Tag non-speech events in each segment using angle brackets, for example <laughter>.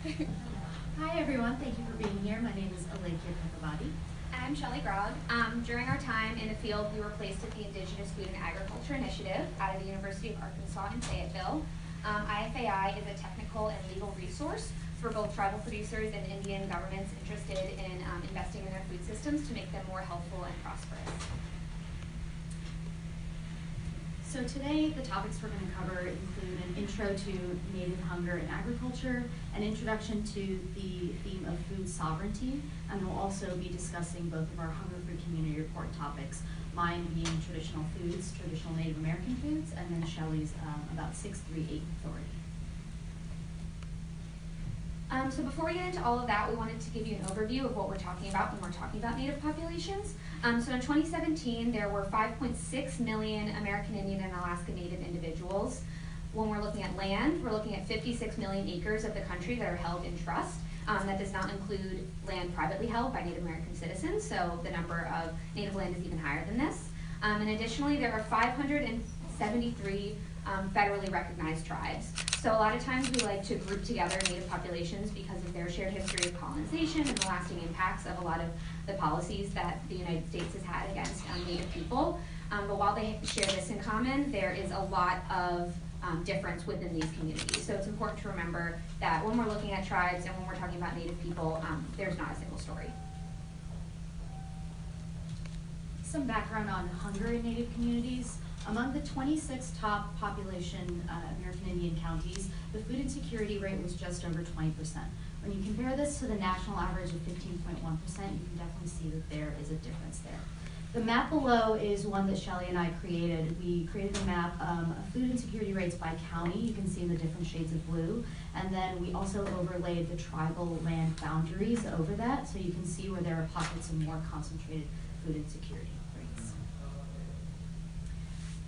Hi everyone, thank you for being here. My name is Alekya Prathivadi. I'm Shelli Grogg. Um, during our time in the field, we were placed at the Indigenous Food and Agriculture Initiative out of the University of Arkansas in Fayetteville. Um, IFAI is a technical and legal resource for both tribal producers and Indian governments interested in um, investing in their food systems to make them more healthful and prosperous. So today, the topics we're going to cover include an intro to native hunger and agriculture, an introduction to the theme of food sovereignty, and we'll also be discussing both of our Hunger Food Community Report topics, mine being traditional foods, traditional Native American foods, and then Shelli's um, about 638 authority. Um, so before we get into all of that, we wanted to give you an overview of what we're talking about when we're talking about Native populations. Um, so in 2017, there were 5.6 million American Indian and Alaska Native individuals. When we're looking at land, we're looking at 56 million acres of the country that are held in trust. Um, that does not include land privately held by Native American citizens, so the number of Native land is even higher than this. Um, and additionally, there are 573 um, federally recognized tribes. So a lot of times we like to group together Native populations because of their shared history of colonization and the lasting impacts of a lot of the policies that the United States has had against um, Native people. Um, but while they share this in common, there is a lot of um, difference within these communities. So it's important to remember that when we're looking at tribes and when we're talking about Native people, um, there's not a single story. Some background on hunger in Native communities. Among the 26 top population uh, American Indian counties, the food insecurity rate was just over 20%. When you compare this to the national average of 15.1%, you can definitely see that there is a difference there. The map below is one that Shelli and I created. We created a map um, of food insecurity rates by county. You can see the different shades of blue. And then we also overlaid the tribal land boundaries over that so you can see where there are pockets of more concentrated food insecurity.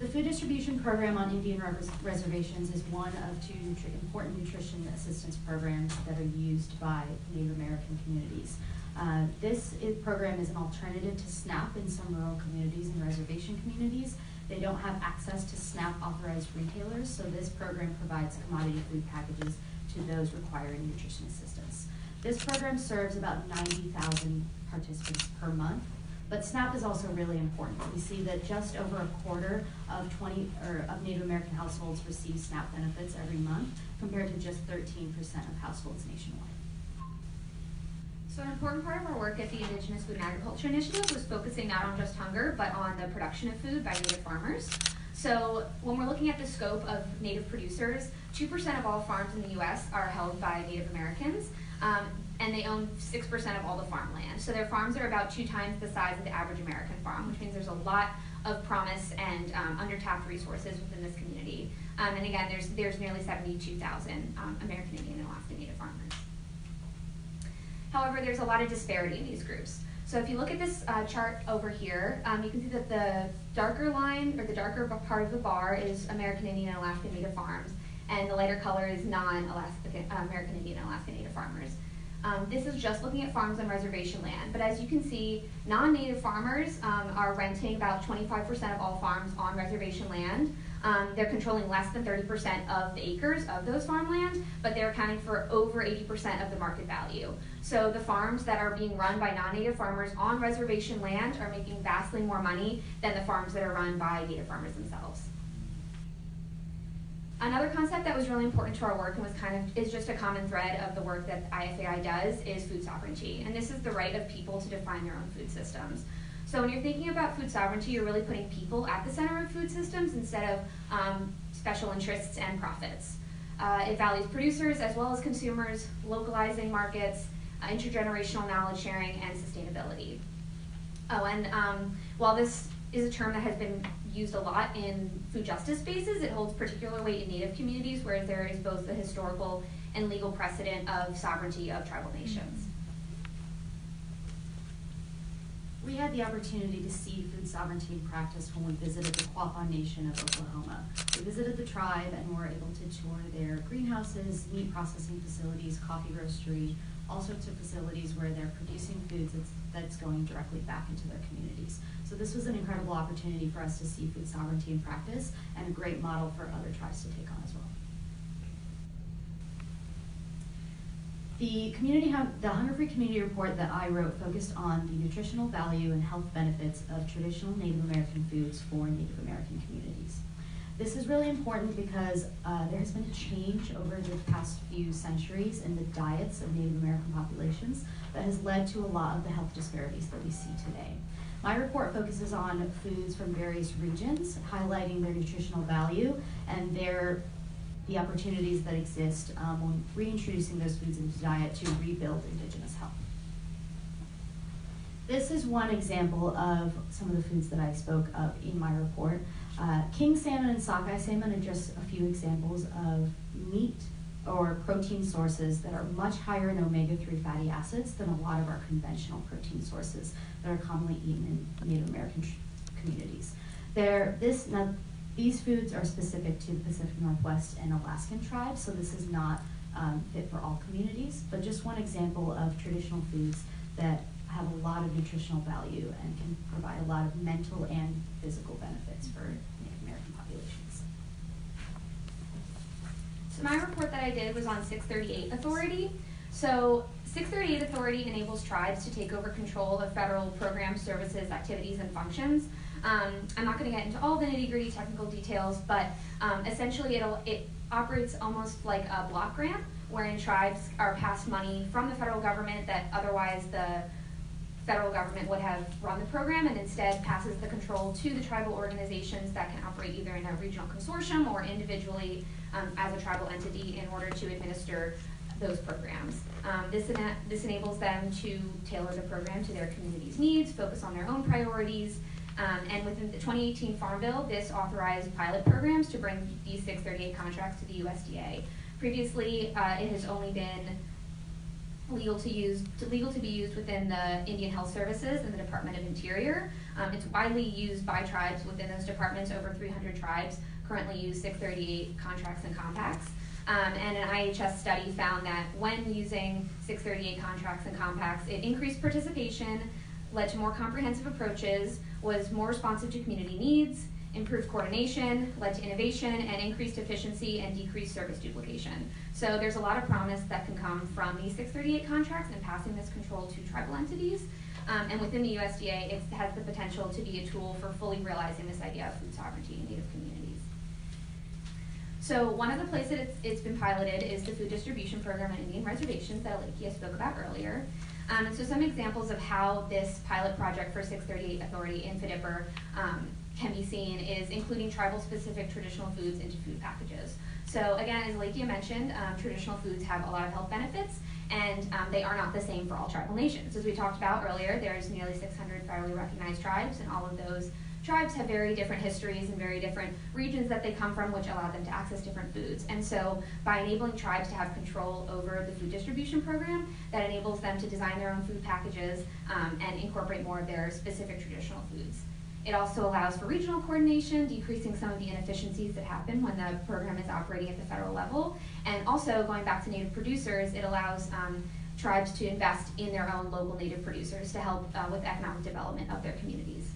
The food distribution program on Indian reservations is one of two nutri important nutrition assistance programs that are used by Native American communities. Uh, this is, program is an alternative to SNAP in some rural communities and reservation communities. They don't have access to SNAP authorized retailers, so this program provides commodity food packages to those requiring nutrition assistance. This program serves about 90,000 participants per month but SNAP is also really important. We see that just over a quarter of 20 or of Native American households receive SNAP benefits every month, compared to just 13% of households nationwide. So an important part of our work at the Indigenous Food and Agriculture Initiative was focusing not on just hunger, but on the production of food by Native farmers. So when we're looking at the scope of Native producers, 2% of all farms in the U.S. are held by Native Americans. Um, and they own 6% of all the farmland. So their farms are about two times the size of the average American farm, which means there's a lot of promise and um, undertapped resources within this community. Um, and again, there's, there's nearly 72,000 um, American Indian and Alaska Native farmers. However, there's a lot of disparity in these groups. So if you look at this uh, chart over here, um, you can see that the darker line, or the darker part of the bar is American Indian and Alaska Native farms, and the lighter color is non-American Indian and Alaska Native farmers. Um, this is just looking at farms on reservation land, but as you can see, non-native farmers um, are renting about 25% of all farms on reservation land. Um, they're controlling less than 30% of the acres of those farmland, but they're accounting for over 80% of the market value. So the farms that are being run by non-native farmers on reservation land are making vastly more money than the farms that are run by native farmers themselves. Another concept that was really important to our work and was kind of is just a common thread of the work that IFAI does is food sovereignty. And this is the right of people to define their own food systems. So when you're thinking about food sovereignty, you're really putting people at the center of food systems instead of um, special interests and profits. Uh, it values producers as well as consumers, localizing markets, uh, intergenerational knowledge sharing, and sustainability. Oh, and um, while this is a term that has been used a lot in food justice spaces. It holds particular weight in Native communities where there is both the historical and legal precedent of sovereignty of tribal nations. We had the opportunity to see food sovereignty in practice when we visited the Quapaw Nation of Oklahoma. We visited the tribe and were able to tour their greenhouses, meat processing facilities, coffee roastery, all sorts of facilities where they're producing foods that's, that's going directly back into their communities. So this was an incredible opportunity for us to see food sovereignty in practice and a great model for other tribes to take on as well. The community, the Hunger Free Community Report that I wrote focused on the nutritional value and health benefits of traditional Native American foods for Native American communities. This is really important because uh, there has been a change over the past few centuries in the diets of Native American populations that has led to a lot of the health disparities that we see today. My report focuses on foods from various regions, highlighting their nutritional value and their the opportunities that exist um, when reintroducing those foods into diet to rebuild indigenous health. This is one example of some of the foods that I spoke of in my report. Uh, king salmon and sockeye salmon are just a few examples of meat or protein sources that are much higher in omega-3 fatty acids than a lot of our conventional protein sources that are commonly eaten in Native American communities. They're, this, now, these foods are specific to the Pacific Northwest and Alaskan tribes, so this is not um, fit for all communities, but just one example of traditional foods that have a lot of nutritional value and can provide a lot of mental and physical benefits for Native American populations. So my report that I did was on 638 authority. So 638 authority enables tribes to take over control of federal programs, services, activities, and functions. Um, I'm not going to get into all the nitty gritty technical details, but um, essentially it operates almost like a block grant, wherein tribes are passed money from the federal government that otherwise the federal government would have run the program and instead passes the control to the tribal organizations that can operate either in a regional consortium or individually um, as a tribal entity in order to administer those programs. Um, this, ena this enables them to tailor the program to their community's needs, focus on their own priorities, um, and within the 2018 Farm Bill, this authorized pilot programs to bring these 638 contracts to the USDA. Previously, uh, it has only been legal to use, to legal to be used within the Indian Health Services and the Department of Interior. Um, it's widely used by tribes within those departments. Over 300 tribes currently use 638 contracts and compacts. Um, and an IHS study found that when using 638 contracts and compacts, it increased participation, led to more comprehensive approaches, was more responsive to community needs, improved coordination, led to innovation, and increased efficiency and decreased service duplication. So there's a lot of promise that can come from these 638 contracts and passing this control to tribal entities. Um, and within the USDA, it has the potential to be a tool for fully realizing this idea of food sovereignty in Native communities. So one of the places it's, it's been piloted is the food distribution program on Indian reservations that Alekya spoke about earlier. Um, and so some examples of how this pilot project for 638 Authority in FDIPR um, can be seen is including tribal-specific traditional foods into food packages. So again, as Alekya mentioned, um, traditional foods have a lot of health benefits, and um, they are not the same for all tribal nations. As we talked about earlier, there's nearly 600 federally recognized tribes, and all of those tribes have very different histories and very different regions that they come from, which allow them to access different foods. And so by enabling tribes to have control over the food distribution program, that enables them to design their own food packages um, and incorporate more of their specific traditional foods. It also allows for regional coordination, decreasing some of the inefficiencies that happen when the program is operating at the federal level. And also, going back to native producers, it allows um, tribes to invest in their own local native producers to help uh, with economic development of their communities.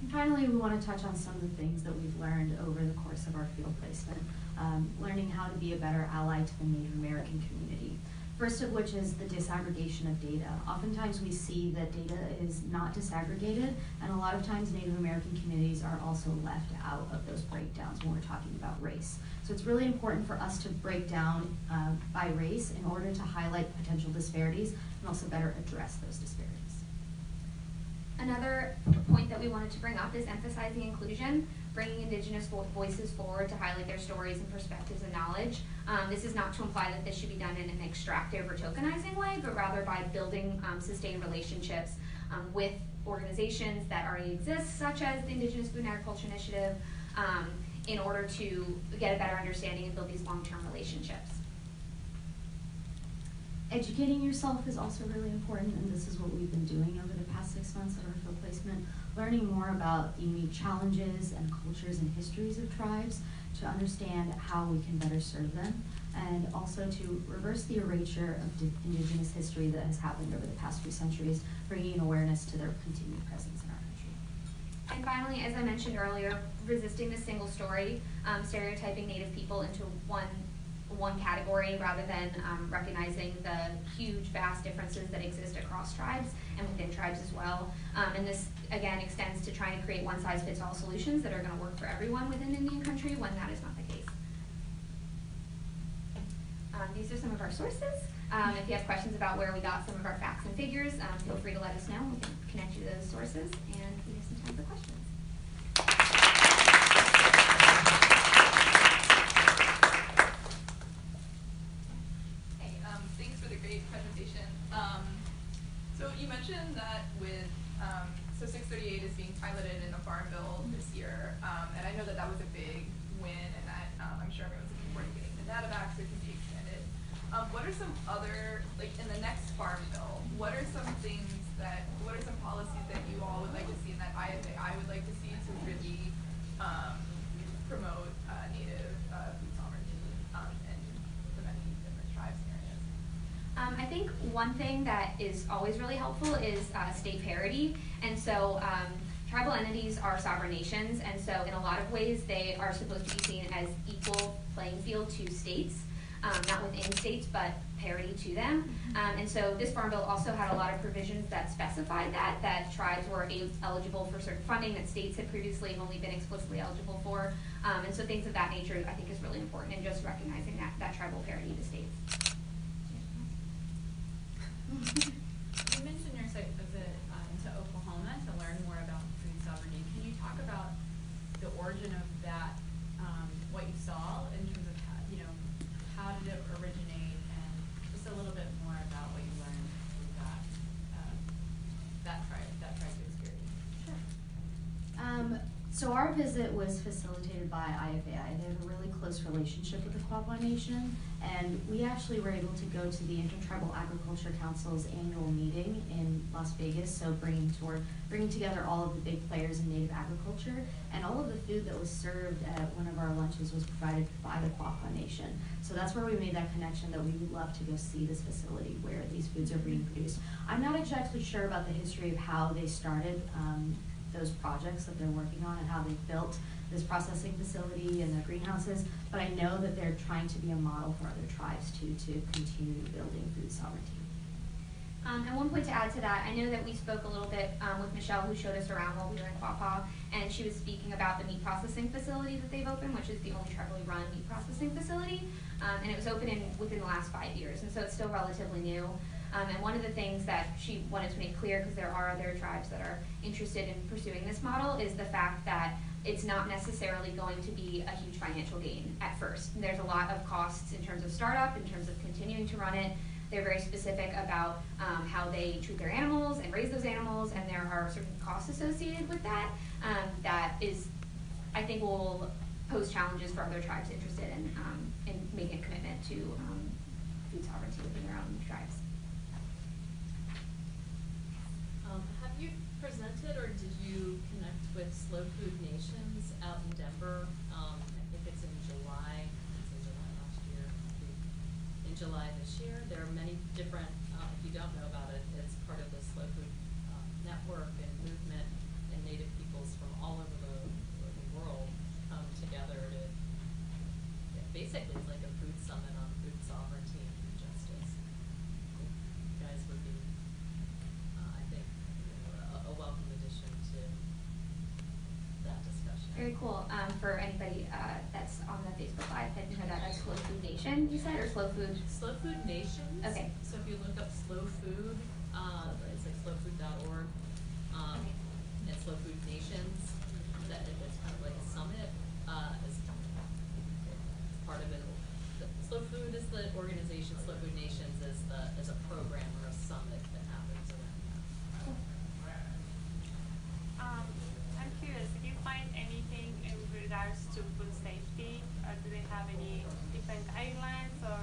And finally, we want to touch on some of the things that we've learned over the course of our field placement, um, learning how to be a better ally to the Native American community. First of which is the disaggregation of data. Oftentimes we see that data is not disaggregated, and a lot of times Native American communities are also left out of those breakdowns when we're talking about race. So it's really important for us to break down uh, by race in order to highlight potential disparities and also better address those disparities. Another point that we wanted to bring up is emphasizing inclusion, bringing Indigenous voices forward to highlight their stories and perspectives and knowledge. Um, this is not to imply that this should be done in an extractive or tokenizing way, but rather by building um, sustained relationships um, with organizations that already exist, such as the Indigenous Food and Agriculture Initiative, um, in order to get a better understanding and build these long-term relationships. Educating yourself is also really important, and this is what we've been doing over the past six months at our field placement, learning more about the unique challenges and cultures and histories of tribes to understand how we can better serve them, and also to reverse the erasure of indigenous history that has happened over the past few centuries, bringing awareness to their continued presence in our country. And finally, as I mentioned earlier, resisting the single story, um, stereotyping Native people into one one category rather than um, recognizing the huge, vast differences that exist across tribes and within tribes as well. Um, and this, again, extends to trying to create one-size-fits-all solutions that are going to work for everyone within Indian country when that is not the case. Um, these are some of our sources. Um, if you have questions about where we got some of our facts and figures, um, feel free to let us know. We can connect you to those sources, and we have some time for questions. Hey, um, thanks for the great presentation. Um, so you mentioned that with, um, so six thirty-eight is being piloted in a farm bill this year, um, and I know that that was a big win and that, um, I'm sure everyone's looking forward to so it can be expanded. Um, what are some other, like, in the next farm bill, what are some things that, what are some policies that you all would like to see and that I would like to see to really, um, promote, uh, native, uh, food sovereignty, um, in the many different tribes and areas? Um, I think one thing that is always really helpful is uh, state parity. And so um, tribal entities are sovereign nations, and so in a lot of ways they are supposed to be seen as equal playing field to states, um, not within states, but parity to them. Um, and so this farm bill also had a lot of provisions that specified that, that tribes were a- eligible for certain funding that states had previously only been explicitly eligible for. Um, and so things of that nature I think is really important in just recognizing that, that tribal parity to states. <laughs> <laughs> You mentioned your site visit um, to Oklahoma to learn more about food sovereignty. Can you talk about origin of that, um, what you saw in terms of, how- you know, how did it originate and just a little bit more about what you learned through that, um, that tribe, that tribe's experience? Um, so our visit was facilitated by IFAI. They have a really close relationship with the Quapaw Nation, and we actually were able to go to the Intertribal Agriculture Council's annual meeting in Las Vegas. So bringing toward, bringing together all of the big players in native agriculture, and all of the food that was served at one of our lunches was provided by the Quapaw Nation. So that's where we made that connection that we would love to go see this facility where these foods are being produced. I'm not exactly sure about the history of how they started. Um, those projects that they're working on and how they've built this processing facility and the greenhouses, but I know that they're trying to be a model for other tribes too, to continue building food sovereignty. Um, and one point to add to that, I know that we spoke a little bit um, with Michelle, who showed us around while we were in Quapaw, and she was speaking about the meat processing facility that they've opened, which is the only tribally run meat processing facility, um, and it was opened in within the last five years, and so it's still relatively new. Um, and one of the things that she wanted to make clear, because there are other tribes that are interested in pursuing this model, is the fact that it's not necessarily going to be a huge financial gain at first. There's a lot of costs in terms of startup, in terms of continuing to run it. They're very specific about um, how they treat their animals and raise those animals, and there are certain costs associated with that. Um, that is, I think, will pose challenges for other tribes interested in um, in making a commitment to um, food sovereignty within their own tribes. Um, have you presented or did you connect with Slow Food Out in Denver? Um, I think it's in July, it's in July last year, in July this year. There are many different, uh, if you don't know about it, it's part of the Slow Food, um, network and movement and native peoples from all over the, the world come together to, yeah, basically it's like a food summit on food sovereignty and food justice. You guys would be uh, I think, you know, a, a welcome addition to that discussion. Very cool. Um, for anybody uh, that's on the Facebook Live, that know that that's Slow Food Nation, you said, or Slow Food? Slow Food Nations. Okay. So if you look up Slow Food, uh, it's like slowfood.org, um, Okay. and Slow Food Nations, that, it's kind of like a summit, uh, is it's part of it. Slow Food is the organization, Slow Food Nations is the, is a program or a summit that happens around that. Um, I'm curious, did you find anything in regards to food safety? or do they have any different guidelines or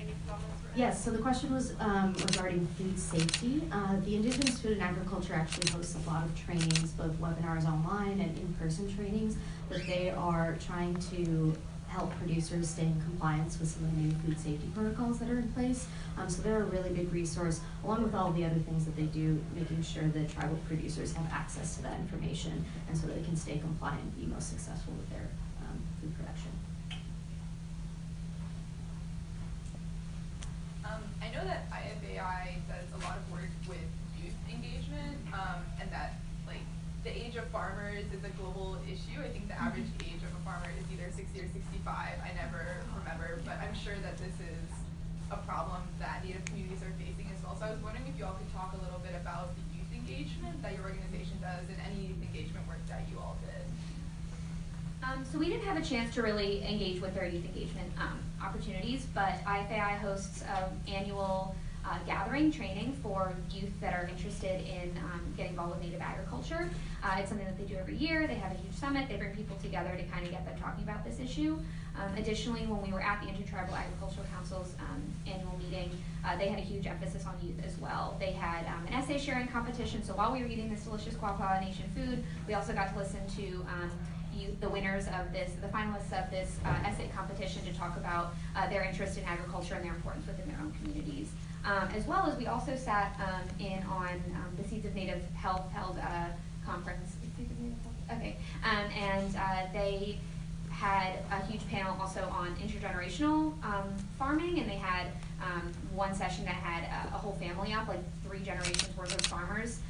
any problems? Yes, so the question was um, regarding food safety. Uh, The Indigenous Food and Agriculture actually hosts a lot of trainings, both webinars online and in-person trainings, that they are trying to help producers stay in compliance with some of the new food safety protocols that are in place. Um, So they're a really big resource, along with all the other things that they do, making sure that tribal producers have access to that information, and so that they can stay compliant and be most successful with their um, food production. Um, I know that IFAI does a lot of work with youth engagement, um, and that like the age of farmers is a global issue. I think the average age of a farmer is either 60 or 65. I never remember, but I'm sure that this is a problem that Native communities are facing as well. So I was wondering if you all could talk a little bit about the youth engagement that your organization does and any youth engagement work that you all did. Um, so we didn't have a chance to really engage with their youth engagement um, opportunities, but IFAI hosts an annual uh, gathering training for youth that are interested in um, getting involved with native agriculture. Uh, it's something that they do every year. They have a huge summit. They bring people together to kind of get them talking about this issue. Um, additionally, when we were at the Intertribal Agricultural Council's um, annual meeting, uh, they had a huge emphasis on youth as well. They had um, an essay sharing competition. So while we were eating this delicious Quapaw Nation food, we also got to listen to um, you, the winners of this, the finalists of this uh, essay competition to talk about uh, their interest in agriculture and their importance within their own communities. Um, as well as we also sat um, in on um, the Seeds of Native Health held a conference. Native Health? Okay, um, and uh, they had a huge panel also on intergenerational um, farming, and they had one session that had a, a whole family up, like three generations worth of farmers.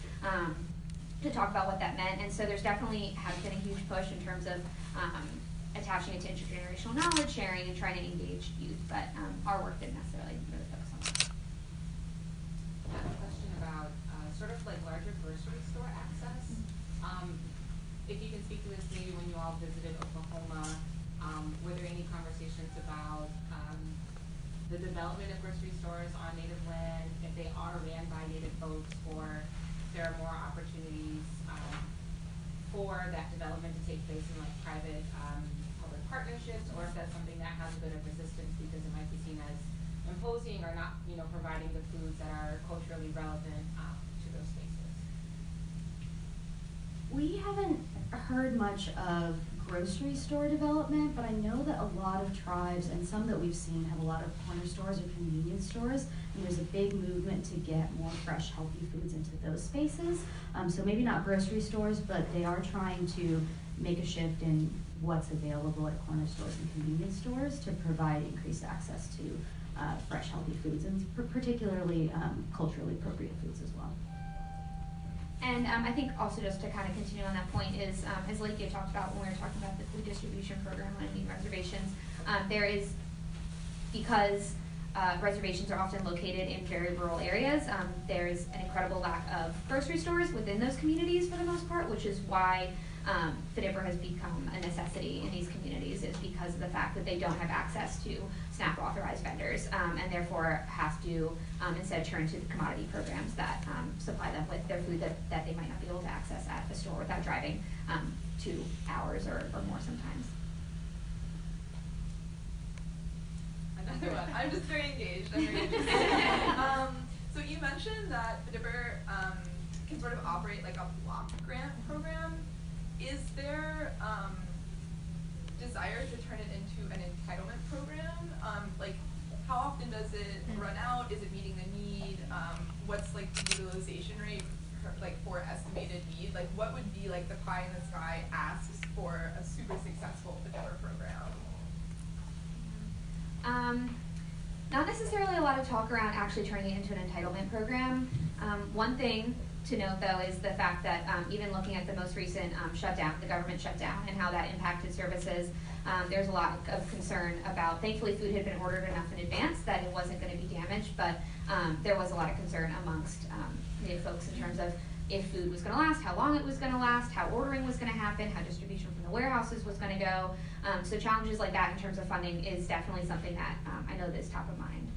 To talk about what that meant. And so there's definitely has been a huge push in terms of um, attaching it to intergenerational knowledge sharing and trying to engage youth. But um, our work didn't necessarily really focus on that. I have a question about uh, sort of like larger grocery store access. Um, if you can speak to this, maybe when you all visited Oklahoma, um, were there any conversations about um, the development of grocery stores on native land, if they are ran by native folks, or there are more opportunities um, for that development to take place in like private um, public partnerships, or if that's something that has a bit of resistance because it might be seen as imposing or not, you know, providing the foods that are culturally relevant um, to those spaces. We haven't heard much of grocery store development, but I know that a lot of tribes and some that we've seen have a lot of corner stores or convenience stores. There's a big movement to get more fresh, healthy foods into those spaces. Um, so maybe not grocery stores, but they are trying to make a shift in what's available at corner stores and convenience stores to provide increased access to uh, fresh, healthy foods and particularly um, culturally appropriate foods as well. And um, I think also just to kind of continue on that point is, um, as Lakey talked about when we were talking about the food distribution program on Indian reservations, um, there is, because uh, reservations are often located in very rural areas, um, there's an incredible lack of grocery stores within those communities for the most part, which is why um, FDIPR has become a necessity in these communities is because of the fact that they don't have access to SNAP authorized vendors um, and therefore have to um, instead turn to the commodity programs that um, supply them with their food that, that they might not be able to access at the store without driving um, two hours or, or more sometimes. Another one. I'm just very engaged. I'm very <laughs> um, so you mentioned that the Dipper um, can sort of operate like a block grant program. Is there um, desire to turn it into an entitlement program? Um, like, how often does it run out? Is it meeting the need? Um, what's like the utilization rate, for, like for estimated need? Like, what would be like the pie in the sky asks for a super successful program? Um, not necessarily a lot of talk around actually turning it into an entitlement program. Um, one thing to note though is the fact that um, even looking at the most recent um, shutdown, the government shutdown, and how that impacted services, um, there's a lot of concern about. Thankfully, food had been ordered enough in advance that it wasn't going to be damaged, but um, there was a lot of concern amongst um, Native folks in terms of if food was going to last, how long it was going to last, how ordering was going to happen, how distribution from the warehouses was going to go. Um, so challenges like that in terms of funding is definitely something that um, I know that is top of mind.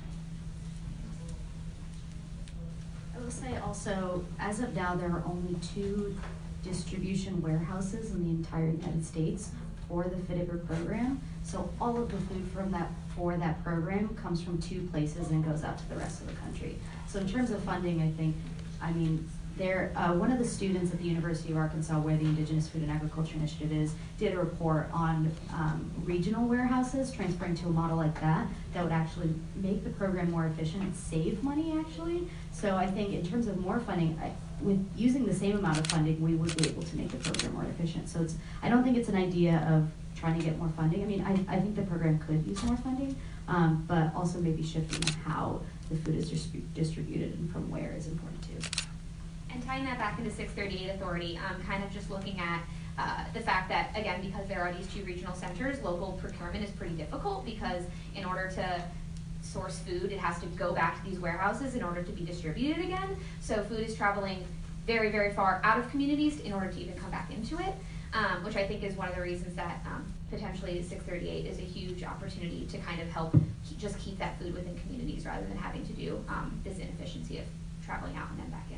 I will say also, as of now, there are only two distribution warehouses in the entire United States for the FIDIPR program. So all of the food from that for that program comes from two places and goes out to the rest of the country. So in terms of funding, I think, I mean, there, uh, one of the students at the University of Arkansas, where the Indigenous Food and Agriculture Initiative is, did a report on um, regional warehouses, transferring to a model like that, that would actually make the program more efficient and save money, actually. So I think in terms of more funding, I, with using the same amount of funding, we would be able to make the program more efficient. So it's, I don't think it's an idea of trying to get more funding. I mean, I, I think the program could use more funding, um, but also maybe shifting how the food is distribu- distributed and from where is important too. And tying that back into six thirty-eight authority, um, kind of just looking at, uh, the fact that, again, because there are these two regional centers, local procurement is pretty difficult because in order to source food, it has to go back to these warehouses in order to be distributed again. So food is traveling very, very far out of communities in order to even come back into it, um, which I think is one of the reasons that, um, potentially six thirty-eight is a huge opportunity to kind of help just keep that food within communities rather than having to do, um, this inefficiency of traveling out and then back in.